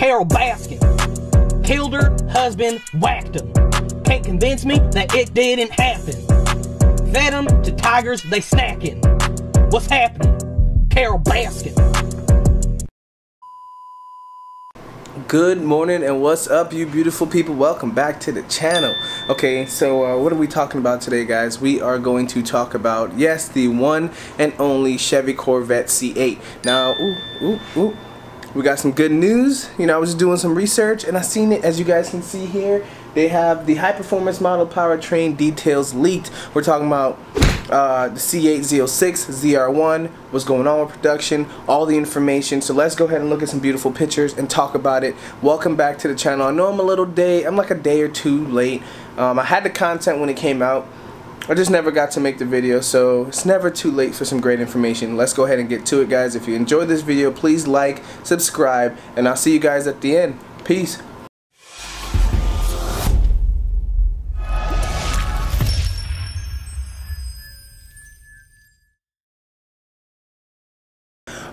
Carole Baskin killed her husband, whacked him. Can't convince me that it didn't happen. Fed him to tigers, they snacking. What's happening? Carole Baskin. Good morning and what's up you beautiful people welcome back to the channel okay so uh, what are we talking about today guys we are going to talk about yes the one and only Chevy Corvette C8 now ooh, ooh, ooh, we got some good news. You know I was doing some research and I seen it. As you guys can see here they have the high performance model powertrain details leaked. We're talking about uh, the C8 Z06 ZR1 what's going on with production all the information. So let's go ahead and look at some beautiful pictures and talk about it. Welcome back to the channel. I know I'm a little day I'm like a day or two late. Um, I had the content when it came out I just never got to make the video so it's never too late for some great information. Let's go ahead and get to it guys. If you enjoyed this video please like subscribe and I'll see you guys at the end. Peace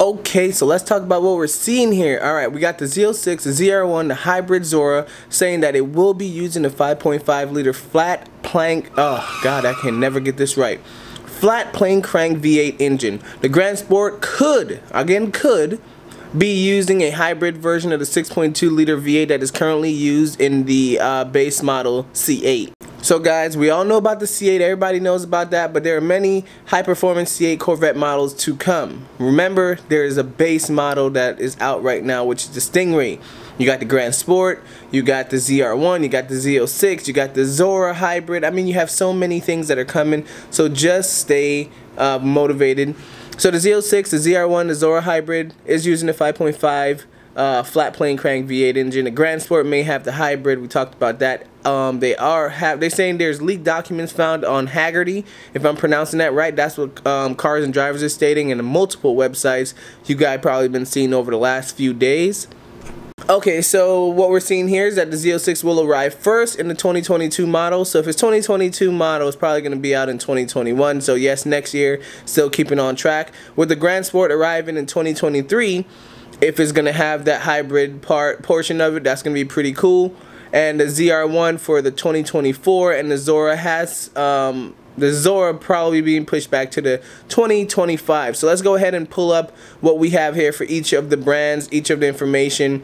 Okay, so let's talk about what we're seeing here. All right, we got the Z06, the ZR1, the hybrid Zora, saying that it will be using a 5.5 liter flat plank. Oh God, I can never get this right. Flat plane crank V8 engine. The Grand Sport could, again could, be using a hybrid version of the 6.2 liter V8 that is currently used in the uh, base model C8. So guys, we all know about the C8, everybody knows about that, but there are many high performance C8 Corvette models to come. Remember, there is a base model that is out right now, which is the Stingray. You got the Grand Sport, you got the ZR1, you got the Z06, you got the Zora Hybrid. I mean, you have so many things that are coming, so just stay uh, motivated. So the Z06, the ZR1, the Zora Hybrid is using the 5.5 uh, flat plane crank V8 engine. The Grand Sport may have the hybrid. We talked about that. Um, they are have they're saying there's leaked documents found on Hagerty, If I'm pronouncing that right, that's what um, Cars and Drivers is stating, and multiple websites you guys probably been seeing over the last few days. Okay, so what we're seeing here is that the Z06 will arrive first in the 2022 model. So if it's 2022 model, it's probably going to be out in 2021. So yes, next year, still keeping on track. With the Grand Sport arriving in 2023, if it's going to have that hybrid part portion of it, that's going to be pretty cool. And the ZR1 for the 2024 and the Zora has um, the Zora probably being pushed back to the 2025. So let's go ahead and pull up what we have here for each of the brands, each of the information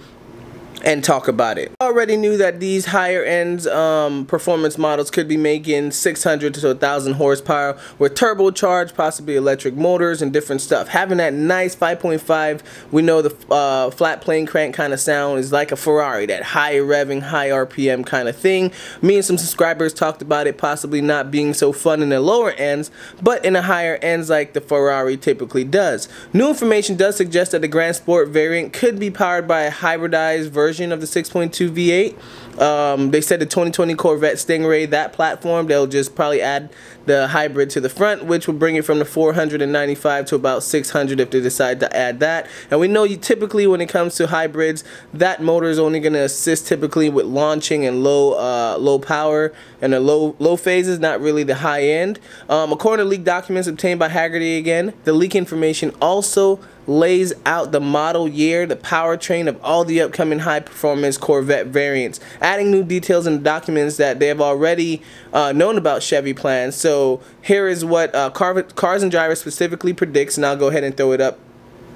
and talk about it. Already knew that these higher end um, performance models could be making 600 to 1000 horsepower with turbocharged, possibly electric motors and different stuff. Having that nice 5.5, we know the uh, flat plane crank kind of sound is like a Ferrari, that high revving, high RPM kind of thing. Me and some subscribers talked about it possibly not being so fun in the lower ends, but in the higher ends like the Ferrari typically does. New information does suggest that the Grand Sport variant could be powered by a hybridized version version of the 6.2 V8. Um, they said the 2020 Corvette Stingray, that platform, they'll just probably add the hybrid to the front, which will bring it from the 495 to about 600 if they decide to add that. And we know you typically when it comes to hybrids, that motor is only going to assist typically with launching and low uh, low power and the low low phases, not really the high end. Um, according to leaked documents obtained by Hagerty again, the leak information also lays out the model year, the powertrain of all the upcoming high performance Corvette variants, adding new details in the documents that they have already uh, known about Chevy plans. So here is what uh, Car Cars and Drivers specifically predicts, and I'll go ahead and throw it up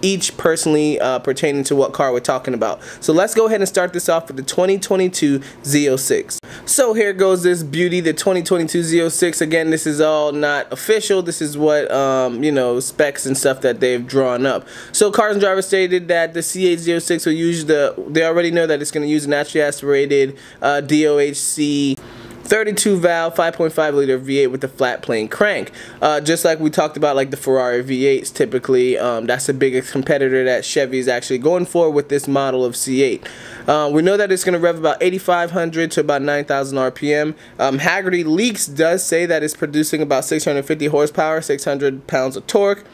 each personally uh, pertaining to what car we're talking about. So let's go ahead and start this off with the 2022 Z06. So here goes this beauty, the 2022 Z06. Again, this is all not official. This is what, um, you know, specs and stuff that they've drawn up. So Cars and Drivers stated that the C806 will use the, they already know that it's going to use a naturally aspirated uh, DOHC 32 valve 5.5 liter V8 with the flat plane crank. Uh, just like we talked about like the Ferrari V8s typically um, that's the biggest competitor that Chevy is actually going for with this model of C8 uh, we know that it's going to rev about 8500 to about 9000 RPM um, Hagerty Leaks does say that it's producing about 650 horsepower 600 pounds of torque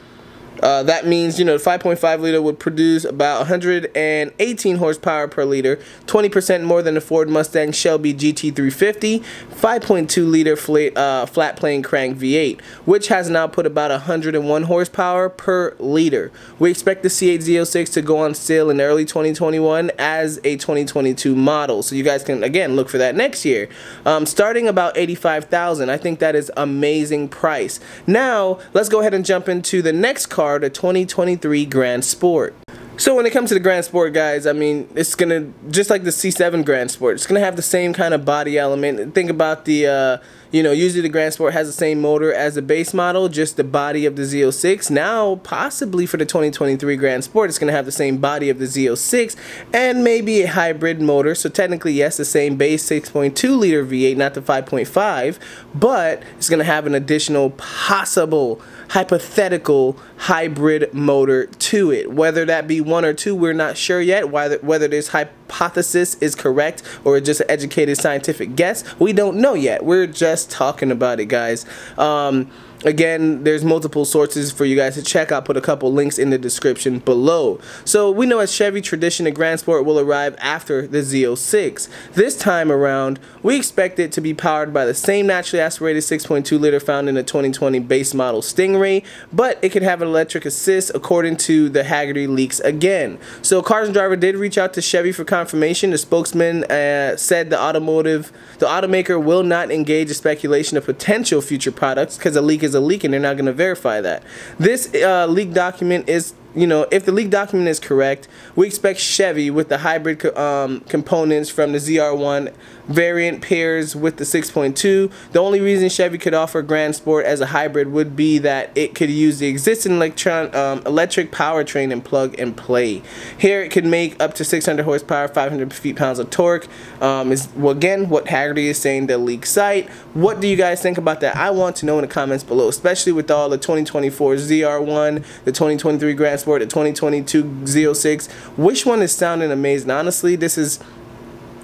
Uh, that means, you know, the 5.5 liter would produce about 118 horsepower per liter, 20% more than the Ford Mustang Shelby GT350, 5.2 liter flat, uh, flat plane crank V8, which has an output about 101 horsepower per liter. We expect the C8 Z06 to go on sale in early 2021 as a 2022 model. So you guys can, again, look for that next year. Um, starting about 85,000. I think that is amazing price. Now, let's go ahead and jump into the next car the 2023 Grand Sport. So when it comes to the Grand Sport, guys, I mean, it's gonna just like the C7 Grand Sport. It's gonna have the same kind of body element. Think about the, uh, you know, usually the Grand Sport has the same motor as the base model, just the body of the Z06. Now, possibly for the 2023 Grand Sport, it's gonna have the same body of the Z06 and maybe a hybrid motor. So technically, yes, the same base 6.2 liter V8, not the 5.5, but it's gonna have an additional possible hypothetical hybrid motor to it. Whether that be one or two, we're not sure yet. Whether, whether this hypothesis is correct or just an educated scientific guess, we don't know yet. We're just talking about it, guys. Um, Again, there's multiple sources for you guys to check. I'll put a couple links in the description below. So we know as Chevy tradition, the Grand Sport will arrive after the Z06. This time around, we expect it to be powered by the same naturally aspirated 6.2 liter found in the 2020 base model Stingray, but it could have an electric assist according to the Hagerty leaks again. So Cars and Driver did reach out to Chevy for confirmation. The spokesman uh, said the automotive, the automaker will not engage in speculation of potential future products because a leak is a leak and they're not going to verify that. This uh, leak document is you know, if the leak document is correct, we expect Chevy with the hybrid um, components from the ZR1 variant pairs with the 6.2. The only reason Chevy could offer Grand Sport as a hybrid would be that it could use the existing electron, um, electric powertrain and plug and play. Here it could make up to 600 horsepower, 500 feet-pounds of torque. Um, is well, again what Hagerty is saying the leak site. What do you guys think about that? I want to know in the comments below, especially with all the 2024 ZR1, the 2023 Grand Sport, the 2022 Z06. Which one is sounding amazing? Honestly, this is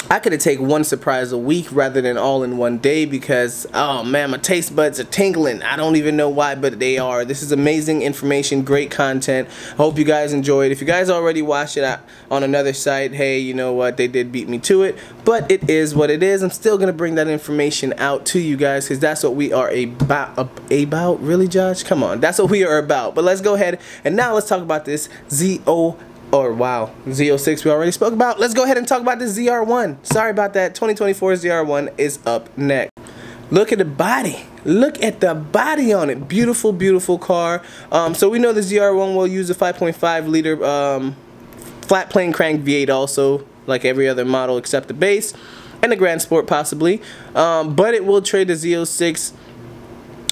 I could have taken one surprise a week rather than all in one day because, oh man, my taste buds are tingling. I don't even know why, but they are. This is amazing information, great content. I hope you guys enjoyed. If you guys already watched it on another site, hey, you know what, they did beat me to it, but it is what it is. I'm still going to bring that information out to you guys because that's what we are about. About? Really, Josh? Come on. That's what we are about. But let's go ahead and now let's talk about this ZO or wow, Z06 we already spoke about. Let's go ahead and talk about the ZR1. Sorry about that. 2024 ZR1 is up next. Look at the body. Look at the body on it. Beautiful, beautiful car. Um, so we know the ZR1 will use a 5.5 liter um, flat plane crank V8 also, like every other model except the base and the Grand Sport possibly. Um, but it will trade the Z06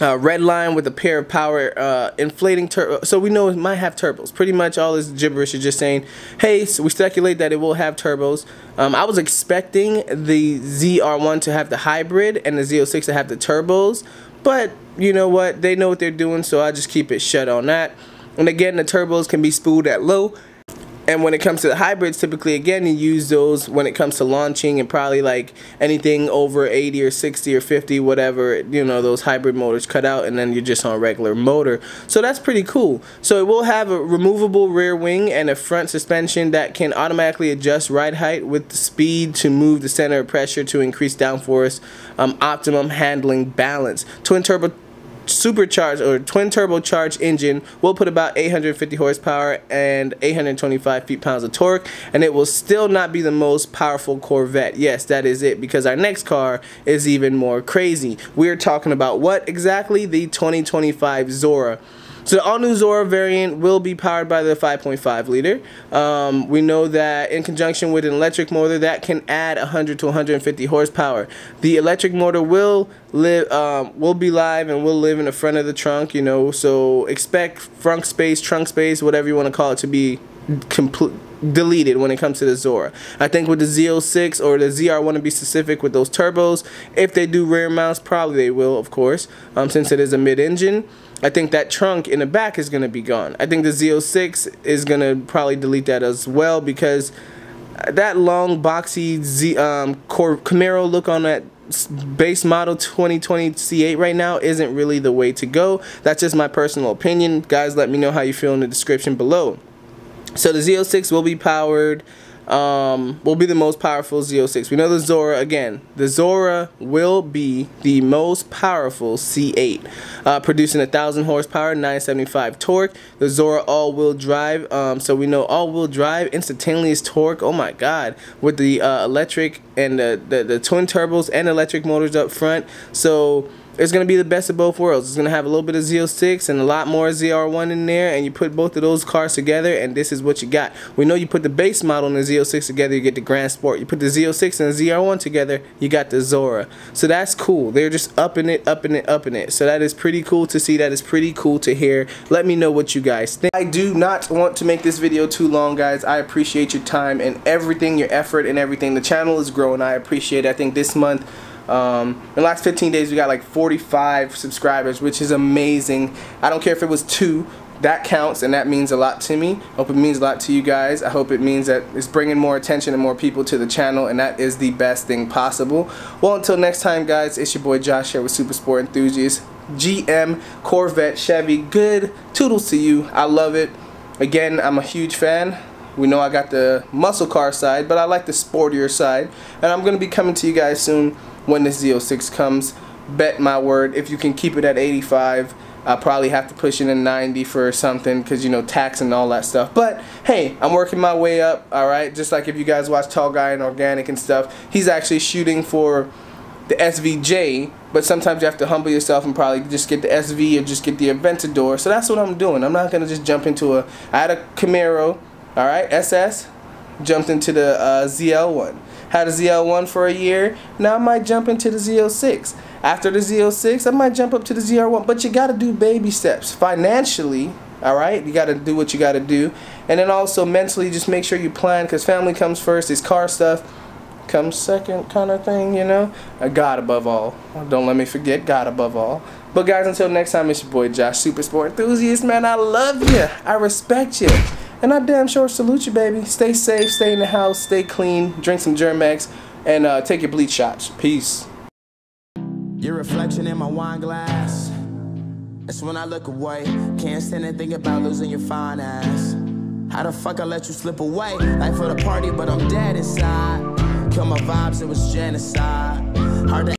uh, red line with a pair of power uh, inflating turbo. So we know it might have turbos. Pretty much all this gibberish is just saying, hey, so we speculate that it will have turbos. Um, I was expecting the ZR1 to have the hybrid and the Z06 to have the turbos. But you know what? They know what they're doing, so I just keep it shut on that. And again, the turbos can be spooled at low and when it comes to the hybrids, typically, again, you use those when it comes to launching and probably like anything over 80 or 60 or 50, whatever, you know, those hybrid motors cut out and then you're just on a regular motor. So that's pretty cool. So it will have a removable rear wing and a front suspension that can automatically adjust ride height with the speed to move the center of pressure to increase downforce, um, optimum handling balance. Twin turbo supercharged or twin turbocharged engine will put about 850 horsepower and 825 feet-pounds of torque and it will still not be the most powerful Corvette. Yes, that is it because our next car is even more crazy. We're talking about what exactly? The 2025 Zora. So the all-new Zora variant will be powered by the 5.5 liter. Um, we know that in conjunction with an electric motor that can add 100 to 150 horsepower. The electric motor will live, um, will be live and will live in the front of the trunk. You know, so expect front space, trunk space, whatever you want to call it, to be complete deleted when it comes to the Zora. I think with the Z06 or the ZR1 to be specific with those turbos, if they do rear mounts, probably they will, of course, um, since it is a mid-engine. I think that trunk in the back is going to be gone. I think the Z06 is going to probably delete that as well because that long boxy Z um, Camaro look on that base model 2020 C8 right now isn't really the way to go. That's just my personal opinion. Guys, let me know how you feel in the description below. So the Z06 will be powered um, will be the most powerful Z06. We know the Zora, again, the Zora will be the most powerful C8, uh, producing 1,000 horsepower, 975 torque. The Zora all-wheel drive, um, so we know all-wheel drive, instantaneous torque, oh my god, with the uh, electric and the, the, the twin turbos and electric motors up front. So it's going to be the best of both worlds. It's going to have a little bit of Z06 and a lot more ZR1 in there, and you put both of those cars together, and this is what you got. We know you put the base model and the Z06 together, you get the Grand Sport. You put the Z06 and the ZR1 together, you got the Zora. So that's cool. They're just upping it, upping it, upping it. So that is pretty cool to see. That is pretty cool to hear. Let me know what you guys think. I do not want to make this video too long, guys. I appreciate your time and everything, your effort and everything. The channel is growing. I appreciate it. I think this month um, in the last 15 days, we got like 45 subscribers, which is amazing. I don't care if it was two, that counts and that means a lot to me. Hope it means a lot to you guys. I hope it means that it's bringing more attention and more people to the channel and that is the best thing possible. Well, until next time, guys, it's your boy Josh here with Super Sport Enthusiast. GM, Corvette, Chevy, good. Toodles to you. I love it. Again, I'm a huge fan. We know I got the muscle car side, but I like the sportier side. And I'm going to be coming to you guys soon when the Z06 comes. Bet my word, if you can keep it at 85, I'll probably have to push it in 90 for something because, you know, tax and all that stuff. But, hey, I'm working my way up, alright? Just like if you guys watch Tall Guy and Organic and stuff, he's actually shooting for the SVJ, but sometimes you have to humble yourself and probably just get the SV or just get the Aventador. So that's what I'm doing. I'm not going to just jump into a... I had a Camaro, alright, SS, jumped into the uh, ZL1 had a ZL1 for a year. Now I might jump into the Z06. After the Z06, I might jump up to the ZR1. But you got to do baby steps. Financially, all right? You got to do what you got to do. And then also mentally, just make sure you plan because family comes first. This car stuff comes second kind of thing, you know? Uh, God above all. Don't let me forget God above all. But guys, until next time, it's your boy Josh, Super Sport Enthusiast. Man, I love you. I respect you. And I damn sure salute you, baby. Stay safe, stay in the house, stay clean, drink some Germ-X, and uh, take your bleach shots. Peace. Your reflection in my wine glass. That's when I look away. Can't stand and think about losing your fine ass. How the fuck I let you slip away? Life for the party, but I'm dead inside. Kill my vibes, it was genocide. Hard to